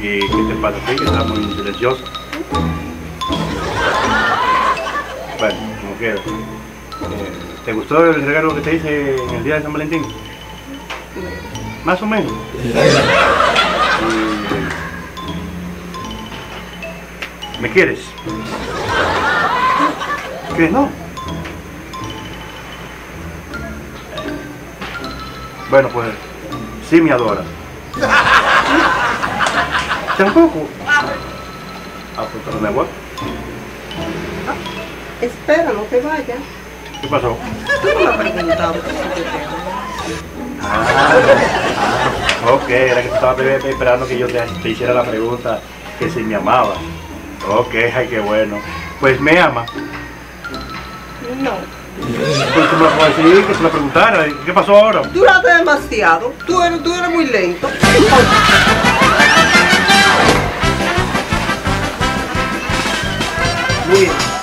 ¿Y qué te pasa ti? Que estás muy silenciosa. Bueno, como quieras. Eh, ¿Te gustó el regalo que te hice en el día de San Valentín? Más o menos. Y- ¿Me quieres? ¿Qué? No. Bueno, pues sí me adora. Tampoco. Ah, pues pero me voy. Espera, no te vayas. ¿Qué pasó? Tú no me has preguntado que si yo te amo. Ah, ah, ok, era que tú estabas pe- esperando que yo te, te hiciera la pregunta que si me amaba. Ok, ay, qué bueno. Pues me ama. No. Pues tú me lo decir, que lo preguntara. ¿Qué pasó ahora? Duraste demasiado. Tú eres, tú eres muy lento. Muy bien.